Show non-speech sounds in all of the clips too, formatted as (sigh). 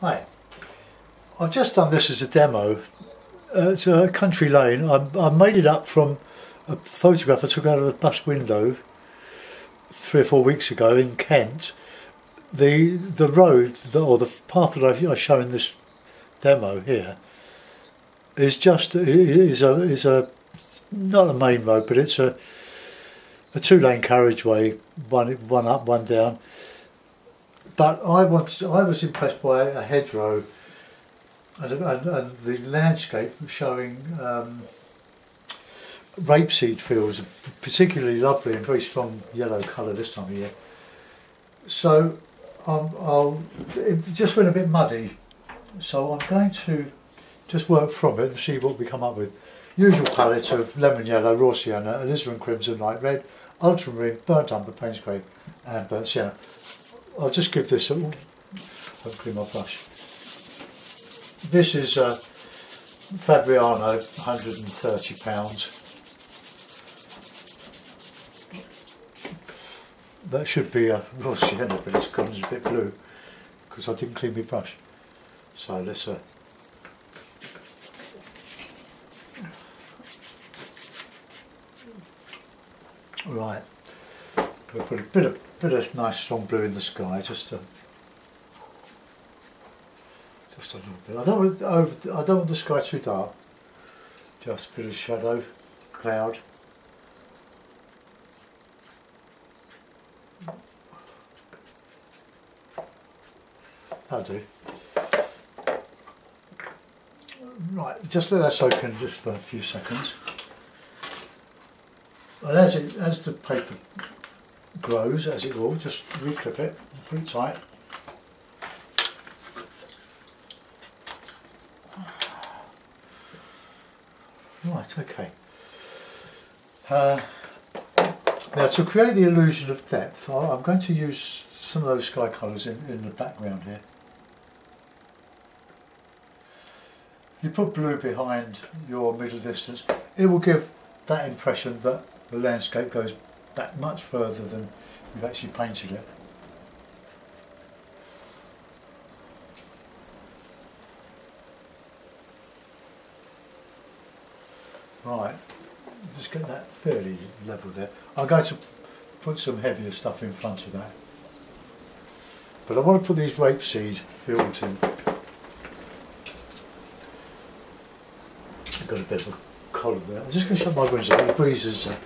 Hi, I've just done this as a demo. Uh, it's a country lane. I, I made it up from a photograph I took out of the bus window three or four weeks ago in Kent. The the road the, or the path that I, I show in this demo here is just is a is a not a main road, but it's a a two lane carriageway, one one up, one down but I want, I was impressed by a hedgerow and, and, and the landscape showing um, rapeseed fields, particularly lovely and very strong yellow colour this time of year. So um, I'll, it just went a bit muddy, so I'm going to just work from it and see what we come up with. Usual palette of lemon yellow, raw sienna, alizarin crimson, light red, ultramarine, burnt umber, grey and burnt sienna. I'll just give this a hopefully my brush. This is a Fabriano, 130 pounds. That should be a raw sienna, but it's gone a bit blue because I didn't clean my brush. So let's uh, right. Put a bit of bit of nice strong blue in the sky, just to, just a little bit. I don't want over, I don't want the sky too dark. Just a bit of shadow, cloud. That'll do. Right, just let that soak in just for a few seconds. And as it as the paper grows as it will, just reclip it, pretty tight. Right, okay. Uh, now to create the illusion of depth, I'm going to use some of those sky colours in, in the background here. If you put blue behind your middle distance, it will give that impression that the landscape goes back much further than we've actually painted it. Right, just get that fairly level there. I'm going to put some heavier stuff in front of that. But I want to put these rapeseed fields in. I've got a bit of a collar there. I'm just going to shut my window. The breeze is uh,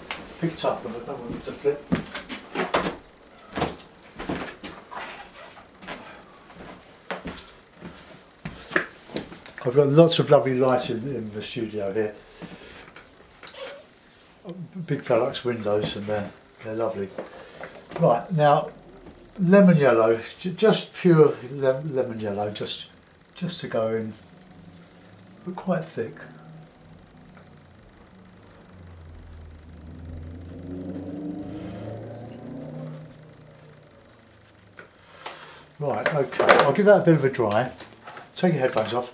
picked up and I don't want it to flip. I've got lots of lovely light in, in the studio here. Big Velux windows and they're, they're lovely. Right, now lemon yellow, just pure lemon yellow, just just to go in, but quite thick. Right, okay, I'll give that a bit of a dry. Take your headphones off.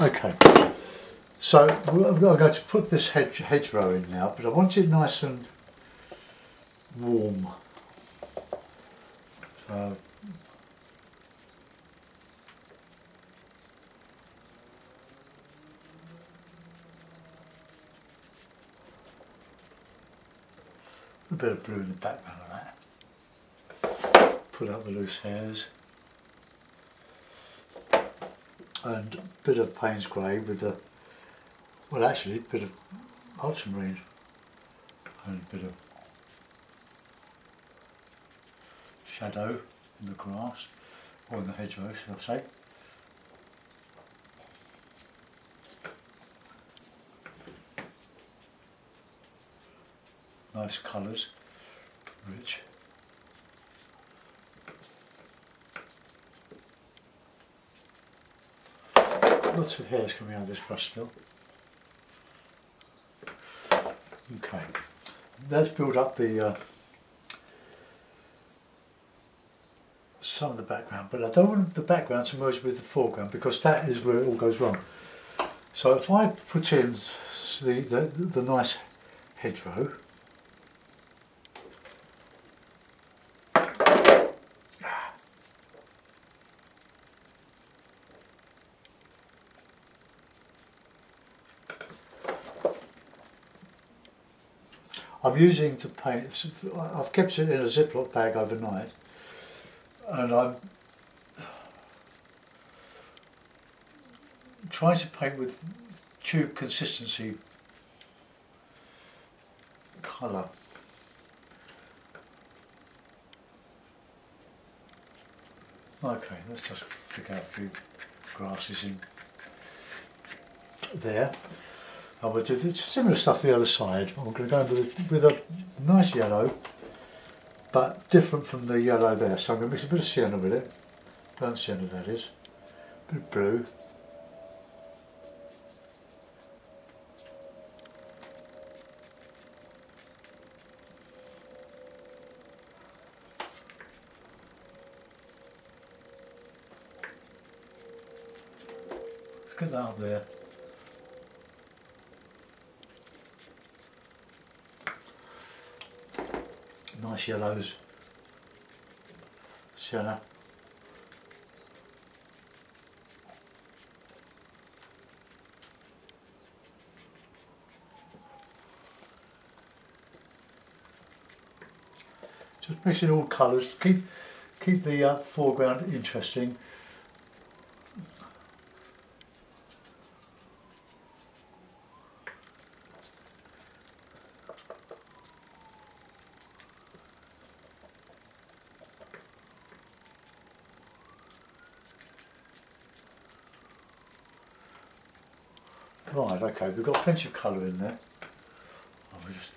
Okay, so I'm going to put this hedge, hedgerow in now, but I want it nice and warm. So a bit of blue in the background of that. Pull out the loose hairs. And a bit of Payne's grey with a, well actually a bit of ultramarine and a bit of shadow in the grass or in the hedgerow should I say. Nice colours, rich. Lots of hairs coming out of this brush still. Okay, let's build up the uh, some of the background, but I don't want the background to merge with the foreground because that is where it all goes wrong. So if I put in the, the, the nice hedgerow, I'm using to paint, I've kept it in a Ziploc bag overnight and I'm trying to paint with tube consistency colour. Okay, let's just flick out a few grasses in there. And we'll do similar stuff the other side. I'm going to go with a, with a nice yellow, but different from the yellow there. So I'm going to mix a bit of sienna with it, burnt sienna that is, a bit of blue, Look at that up there. Nice yellows. Sienna. Just mixing all colours, keep keep the uh, foreground interesting Right, okay, we've got plenty of colour in there. Oh, just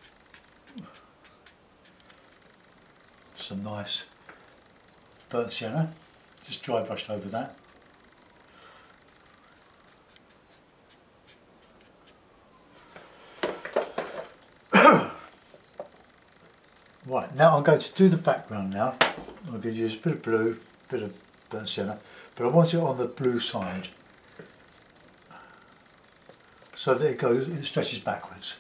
some nice burnt sienna, just dry brushed over that. (coughs) right, now I'm going to do the background now. I'm going to use a bit of blue, a bit of burnt sienna, but I want it on the blue side so that it goes, it stretches backwards.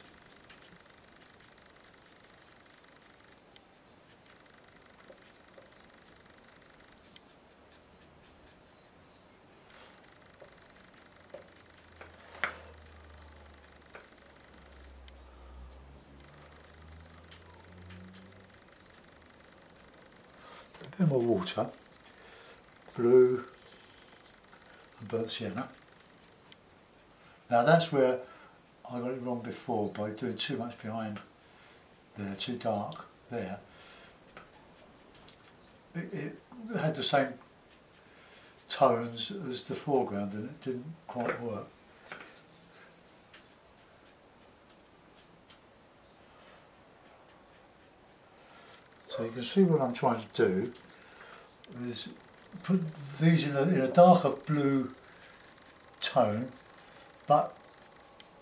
A bit more water, blue and burnt sienna. Now that's where I got it wrong before by doing too much behind there, too dark there. It, it had the same tones as the foreground and it didn't quite work. So you can see what I'm trying to do is put these in a, in a darker blue tone but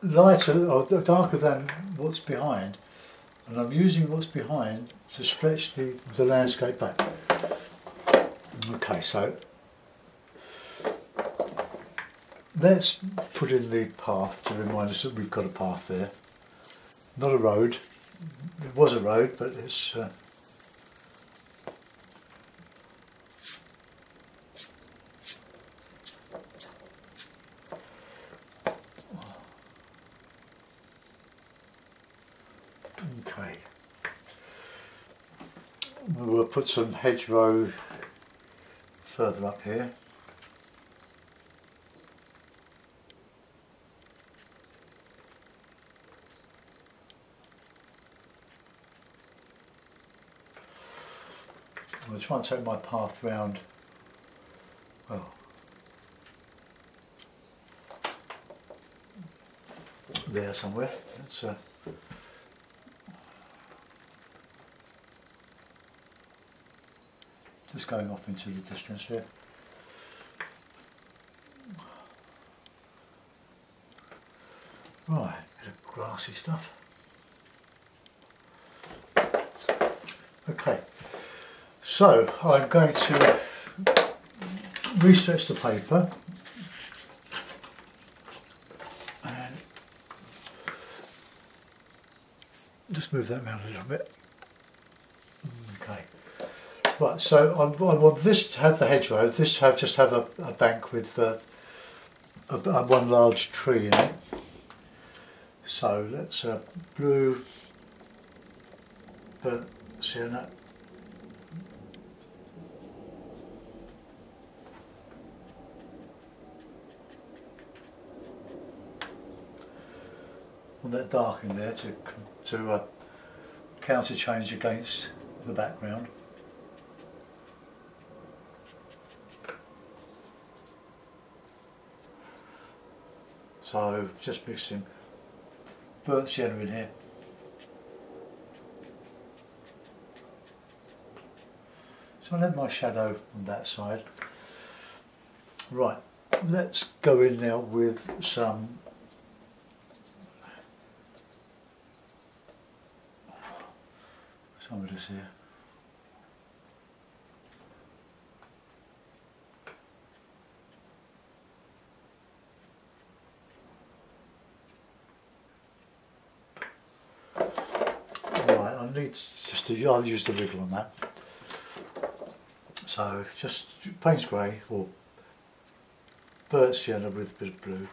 lighter or darker than what's behind and I'm using what's behind to stretch the, the landscape back. Okay, so let's put in the path to remind us that we've got a path there. Not a road, it was a road but it's uh, We'll put some hedgerow further up here. I'm going to try and take my path round, well, there somewhere. That's uh, just going off into the distance here. Right, bit of grassy stuff. Okay, so I'm going to restretch the paper and just move that around a little bit. So I, I want this to have the hedgerow, this to have just have a, a bank with uh, a, a, one large tree in it. So let's uh, blue, burnt sienna. Want that dark in there to to uh, counter change against the background. So just mixing burnt sienna in here. So I'll have my shadow on that side. Right, let's go in now with some some of this here. Need just I'll use the rigger on that. So just Payne's Grey or burnt sienna with a bit of blue.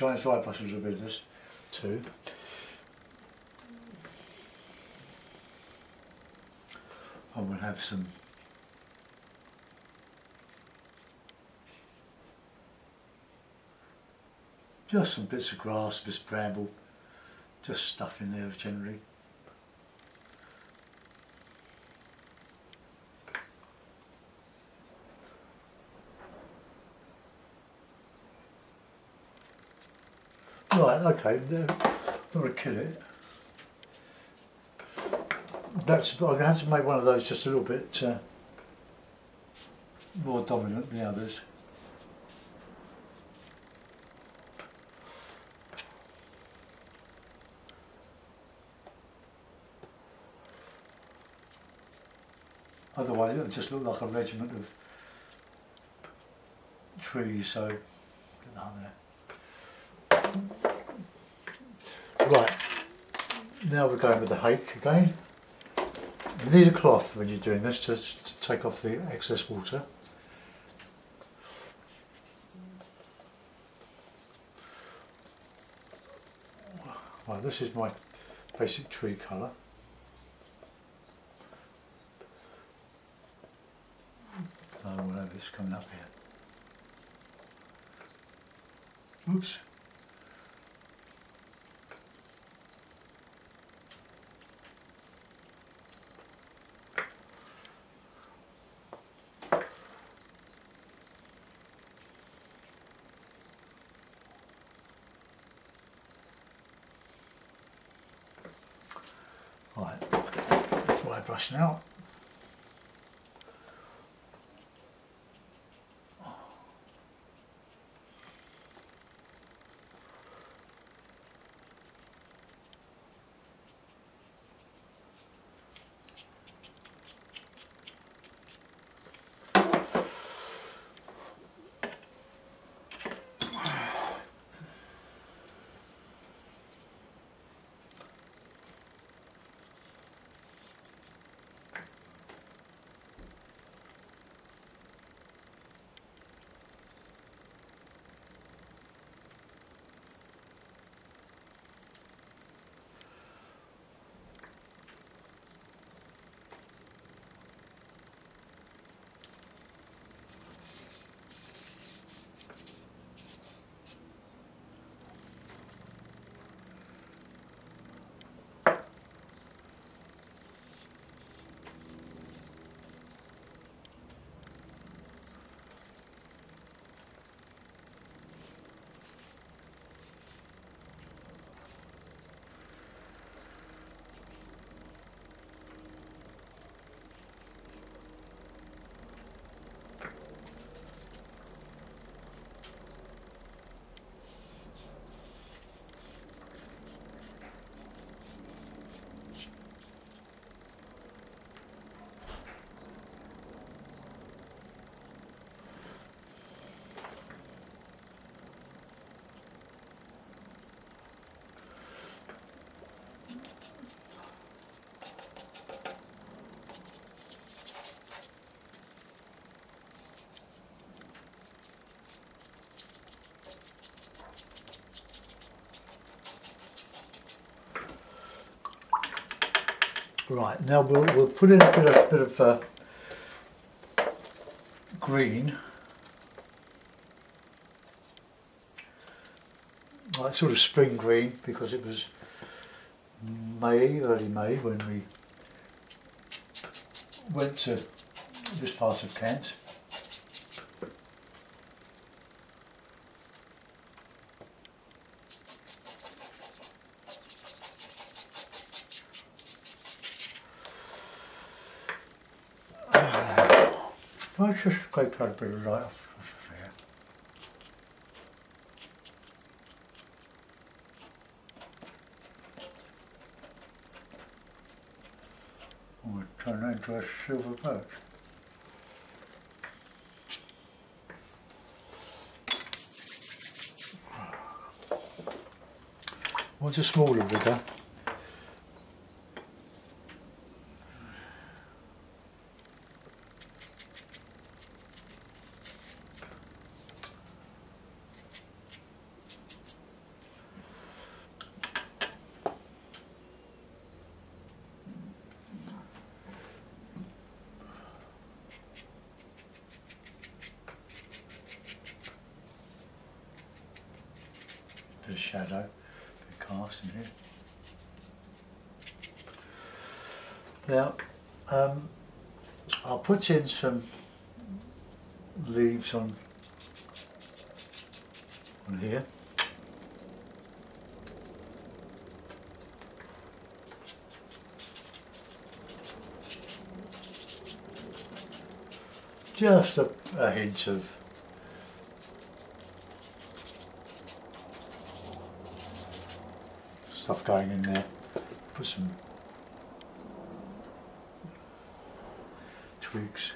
Dry brush a little this too. I will have some just some bits of grass, bits of bramble, just stuff in there generally. Right, okay, I'm going to kill it. That's, I'm going to have to make one of those just a little bit uh, more dominant than the others. Otherwise it'll just look like a regiment of trees, so get that there. Right, now we're going with the hake again. You need a cloth when you're doing this to, to take off the excess water. Right, this is my basic tree colour. So we'll coming up here. Oops. Brush Right, now we'll, we'll put in a bit of, bit of uh, green. Like sort of spring green because it was May, early May when we went to this part of Kent. I'll just scrape out a bit of light off. We'll turn into a silver boat. What's a smaller rigger? Bit of shadow, bit of cast in here. Now, um, I'll put in some leaves on on here. Just a, a hint of stuff going in there. Put some twigs.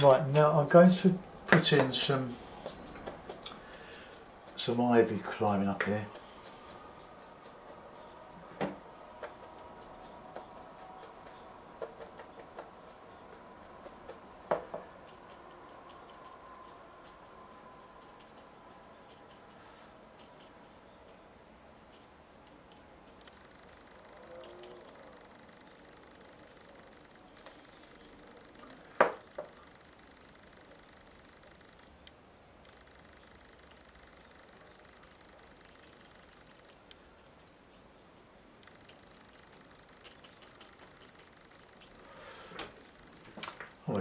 Right, now I'm going to put in some some ivy climbing up here.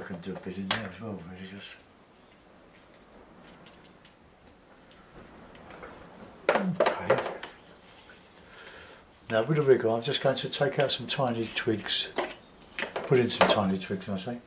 I do a bit in there as well, really, just. Okay. Now with a rigger, I'm just going to take out some tiny twigs, put in some tiny twigs, I say.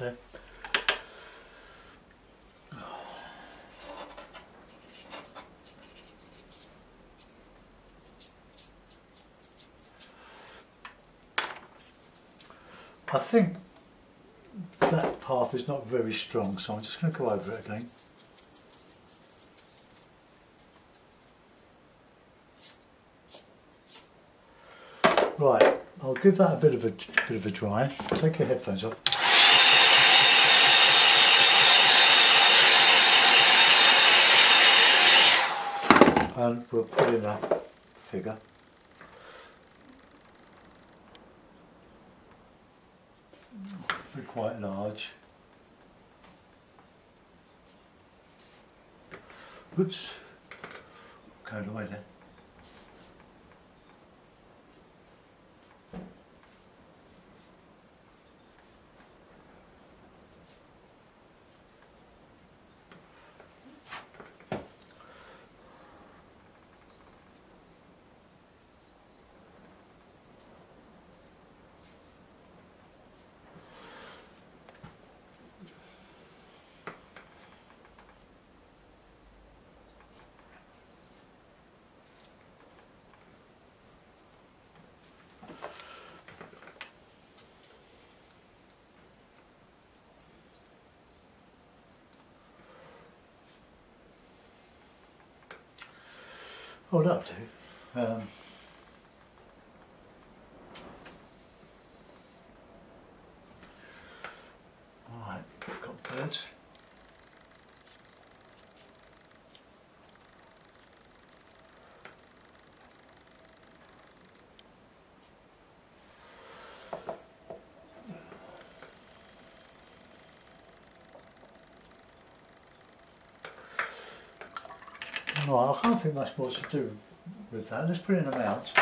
I think that path is not very strong, so I'm just going to go over it again. Right, I'll give that a bit of a bit of a dry. Take your headphones off. And we'll put in a figure. Be quite large. Oops. Carried away there. Oh, that'll do. Um, right, got birds. I can't think much more to do with that. Let's put in a mount.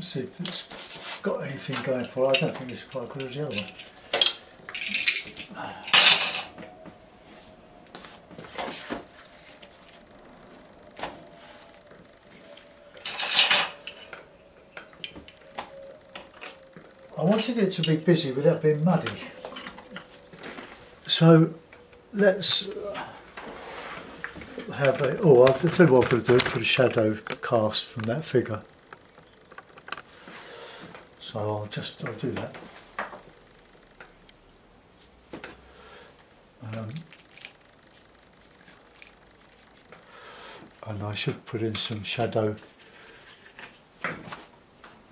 See if it's got anything going for it. I don't think it's quite good as the other one. I wanted it to be busy without being muddy. So let's have a, oh I'll tell you what I'm going to do, put a shadow cast from that figure. So I'll just, I'll do that. Um, and I should put in some shadow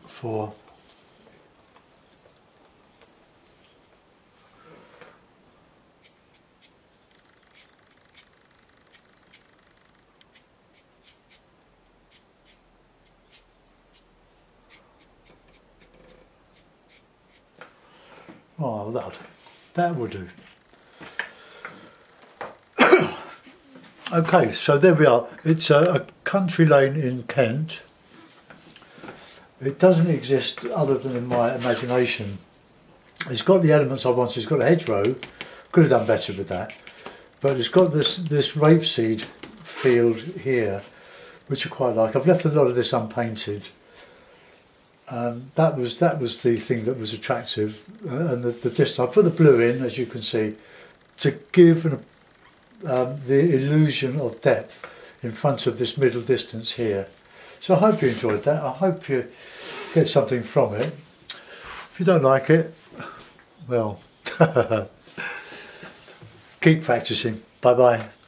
for That that will do. (coughs) okay, so there we are. It's a, a, country lane in Kent. It doesn't exist other than in my imagination. It's got the elements I wanted. It's got a hedgerow. Could have done better with that, but it's got this this rapeseed field here, which I quite like. I've left a lot of this unpainted um, that was that was the thing that was attractive, uh, and the, the distance. I put the blue in, as you can see, to give an, um, the illusion of depth in front of this middle distance here. So I hope you enjoyed that. I hope you get something from it. If you don't like it, well, (laughs) keep practicing. Bye bye.